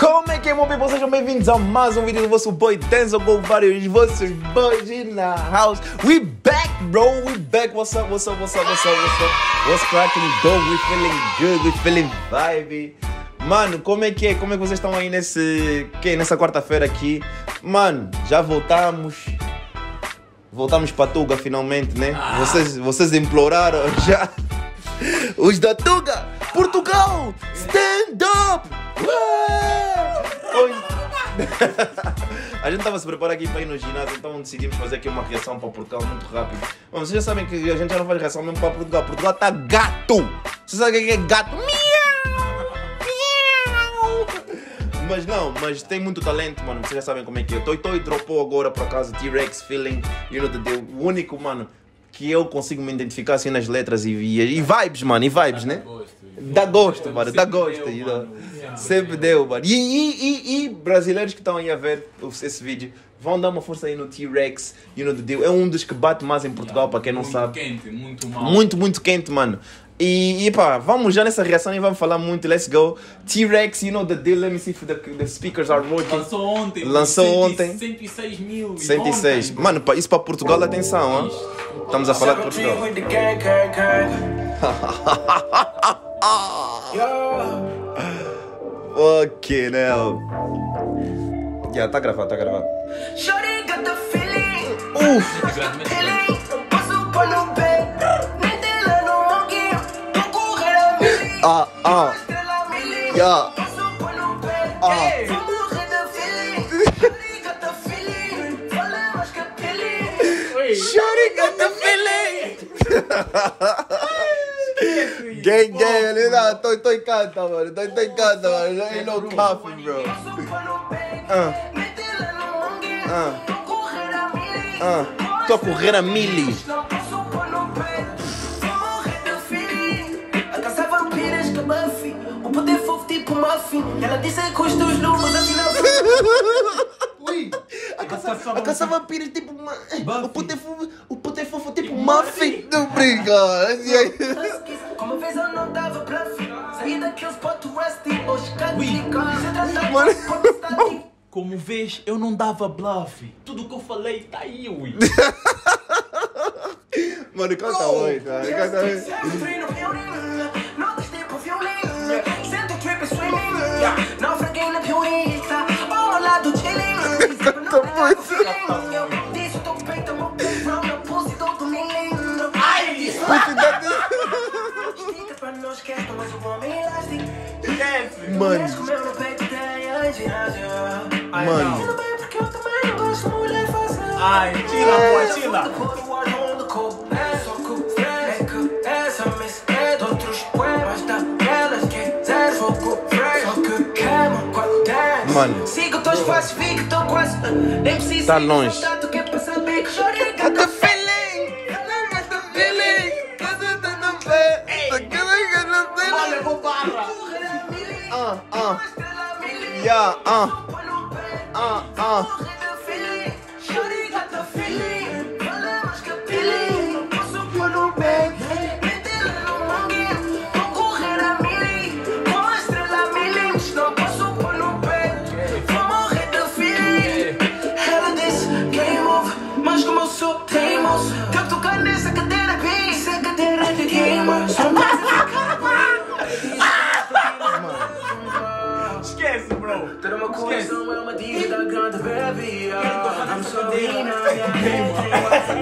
Como é que é, meu people? Sejam bem-vindos a mais um vídeo do vosso boy Denzel com vários vossos boys in the house. We back, bro. We back. What's up, what's up, what's up, what's up, what's up? What's cracking, dog? We feeling good, we feeling vibe. Mano, como é que é? Como é que vocês estão aí nesse... Que, nessa quarta-feira aqui? Mano, já voltamos. Voltamos para Tuga finalmente, né? Vocês, vocês imploraram já. Os da Tuga! Portugal! Stand up! Ué! A gente estava a se preparar aqui para ir no ginásio, então decidimos fazer aqui uma reação para Portugal muito rápido. Bom, vocês já sabem que a gente já não faz reação mesmo para Portugal. Portugal está gato! Vocês sabem o que é gato? Miau! Miau! Mas não, mas tem muito talento, mano. Vocês já sabem como é que é. Toy Toy dropou agora por acaso T-Rex Feeling, you know the deal. O único, mano, que eu consigo me identificar assim nas letras e, e, e vibes, mano, e vibes, né? Dá gosto, mano, dá gosto. know. Sempre deu, mano. E, e, e, e brasileiros que estão aí a ver esse vídeo, vão dar uma força aí no T-Rex, you know. É um dos que bate mais em Portugal, para quem não muito sabe. quente, muito mal. Muito, muito quente, mano. E, e pá, vamos já nessa reação e vamos falar muito. Let's go. T-Rex, you know the deal. Let me see if the, the speakers are working. Lançou ontem. Lançou 100 ontem. 106 mil. 106. Ontem. Mano, pa- isso para Portugal, atenção, hein? Estamos a falar de Portugal. Fucking hell. Já, tá gravado, tá gravado. Shorty Ah, ah. Yeah. Ah. Shorty got the feeling. Gang, gang, ali não, tô, tô em canta, mano. Tô, tô em canta, mano. Ain't no coffee, bro. Ah. Ah. Ah, tô a correr a mili. Muffin. Ela disse que os teus números afinal Ui! A caça, a caça vampiras tipo. uma- O poder fofo, o poder fofo tipo Muffin. muffin. Não brinca. Aí? Como vez eu não tava bluff. Saí daquele spot rusty, hoje static. Como vês, eu não dava bluff. Tudo que eu falei tá aí, ui. Mano, canta hoje, cara. Canta hoje. Não gosto de mulher fácil. Ai, tira, boy, tira. Mano. Sigo teus passos, fico tão quase. Nem preciso Tá longe. contato que é pra saber que chorei. Got the feeling. Olha, vou barra. Ah, ah. Yeah, ah. Ah, ah. Sou teimoso, quero tocar nessa cadeira bem. Essa cadeira de gamer. Só mais Esquece, bro. Ter uma coleção é uma dívida grande, baby. I'm sorry,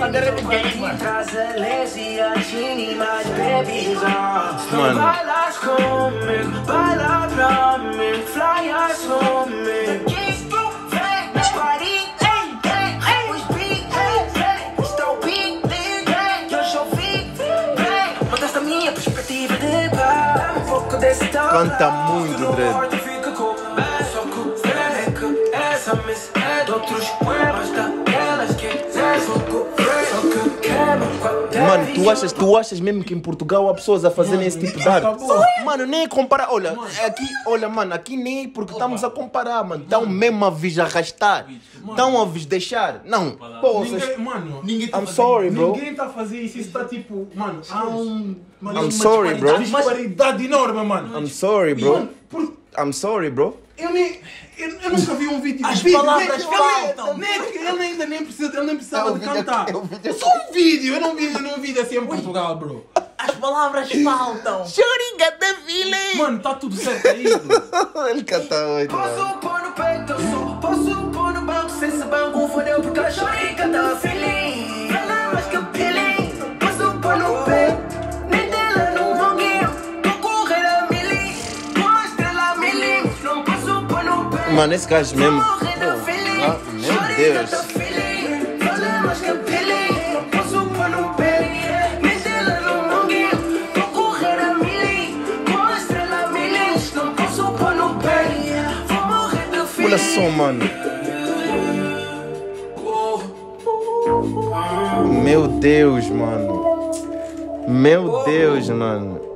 Cadeira de gamer. Lazy, a Gini, mas babies Mano. Bailas comigo, baila pra mim Flyas comigo Canta muito, Dredd. Mano, tu achas, tu achas mesmo que em Portugal há pessoas a fazerem esse tipo de arte? Mano, nem é comparar. Olha, aqui, olha, mano, aqui nem é porque estamos a comparar, mano. Estão mesmo a vos arrastar. Estão a vos deixar. Não, pô, vocês. Ninguém, mano, Ninguém tá I'm fazendo sorry, bro. ninguém tá a fazer isso. Isso tá tipo, mano, há um. Mano, I'm uma sorry, bro. disparidade enorme, mano. I'm sorry, Mano, bro. por- I'm sorry, bro. Eu nem. Eu, eu nunca vi um vídeo. As vídeo, palavras nem- faltam. Nem, nem, ele ainda nem precisa, ele nem precisava É de vídeo- cantar. é um vídeo- É só um vídeo, eu não vi nenhum vídeo assim em Portugal, bro. As palavras faltam. Got the feeling. Mano, tá tudo certo aí. Ele canta muito. Posso pôr no peito, eu só posso pôr no banco Se esse banco fodeu porque a chorica tá feeling posso pôr no peito. Vou morrer do feeling. Olha só, mano. Meu Deus, mano. Meu Deus, mano.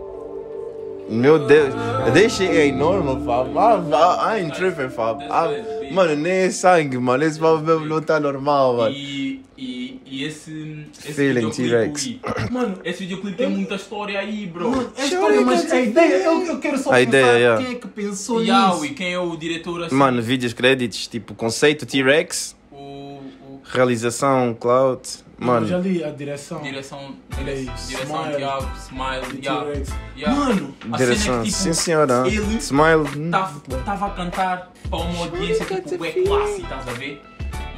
Meu Deus. Deixa é enorme, Fábio. Ah, I'm tripping, Fábio. Ah, Mano, nem é sangue, mano. Esse Fábio mesmo não tá normal, mano. E, e, e esse, esse Feeling T-Rex. Mano, esse videoclipe tem muita história aí, bro. Mano, é história, mas a ideia, eu, eu quero só A ideia, yeah. quem é que pensou nisso. Yawi, quem é o diretor assim? Mano, vídeos, créditos, tipo, conceito T-Rex, O, o realização Cloud. Mano, já Mano, li a direção. direção, Olha aí, direção, direção Smile. Tiago, Smile, yeah, yeah. Mano, A direção. cena é que, tipo, Sim, senhora. ele Smile. hum. Tava a cantar para uma audiência tipo é classe, estás a ver?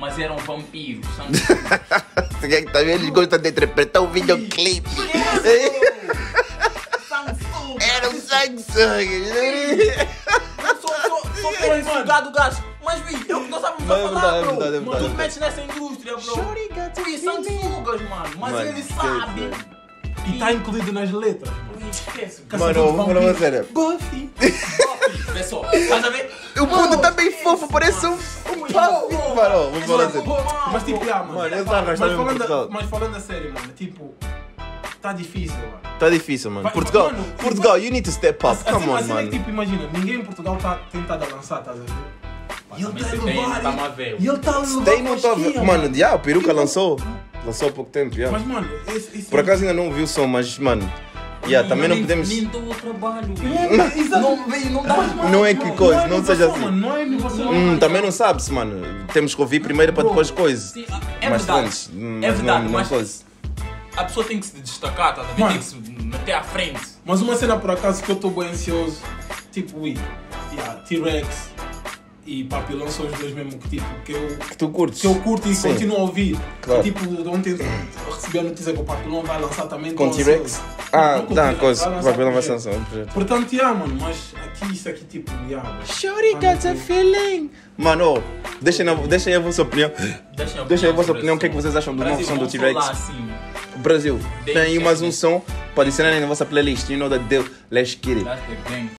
Mas eram vampiros, sangue. Também eles gostam de interpretar o videoclipe. Era um sangue sangue. Só, só, só pelo gás. Mas, vi, eu que estávamos Mas a é falar, é bro. é. Tu te metes nessa indústria, bro. Ui, sanguessugas, mano. Mas Mano, ele sabe. e tá incluído nas letras. Ui, esquece. Mano, falar uma sério. Buffy. Vê só, estás a ver? O mundo tá bem fofo, parece um, um puff. Mano, vou falar sério. Mas tipo, ah, mano. Mano, eu tô mas, falando, mas falando a sério, mano, tipo, tá difícil, mano. Tá difícil, mano. Vai- Portugal, mano, Portugal, you need to step up. Assim, Come on, assim é mano. tipo, imagina, ninguém em Portugal tá tentado a lançar, estás a ver? E tá a tem, levar. tá e- ele tá a levar. Tem não tá. Mano, já, o peruca lançou. Lançou há pouco tempo, já. Mas, mano, esse. esse Por acaso ainda não vi o som, mas, mano. Já, também não podemos. Nem dou o trabalho. É. Não, veio, não dá. Mas, mano, Não é que coisa, não inovação, seja assim. Mano, não é inovação. Hum, também não sabe-se, mano. Temos que ouvir primeiro para depois coisas. É Mas verdade. antes, hum, É mas verdade, não- não mas coisa. a pessoa tem que se destacar, a? Mano. Tem que se meter à frente. Mas uma cena por acaso que eu estou bem ansioso, tipo, ui, yeah, T-Rex e Papilão são os dois mesmo que, tipo, que eu, Que tu curtes. que eu curto e Sim. continuo a ouvir. Claro. Tipo, ontem recebi a notícia que o Papilão vai lançar também Com T-Rex? Ah, Não T-Rex, coisa. vai lançar Vai com maçã. T-Rex. Portanto, yeah, mano, mas aqui, isso aqui, tipo, yeah. Shorty got a feeling. Mano, deixem, na- deixem a vossa opinião. Deixem a Deixem a vossa opinião, o que é que vocês acham do novo som do T-Rex. assim. Brasil, tem mais um som para adicionarem na vossa playlist. You know that deal. Let's get it.